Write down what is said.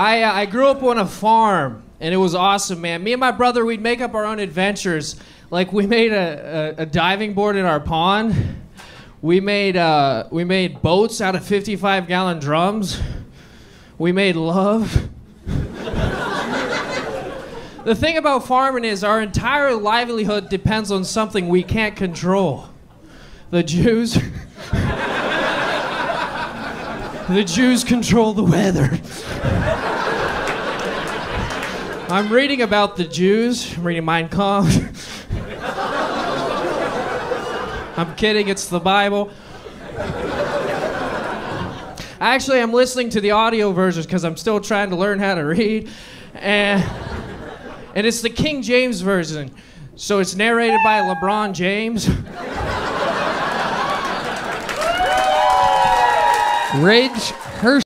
I uh, I grew up on a farm, and it was awesome, man. Me and my brother, we'd make up our own adventures. Like we made a, a, a diving board in our pond. We made uh, we made boats out of 55 gallon drums. We made love. the thing about farming is our entire livelihood depends on something we can't control. The Jews. the Jews control the weather. I'm reading about the Jews. I'm reading Mein Kampf. I'm kidding, it's the Bible. Actually, I'm listening to the audio versions because I'm still trying to learn how to read. And, and it's the King James version. So it's narrated by LeBron James. Ridge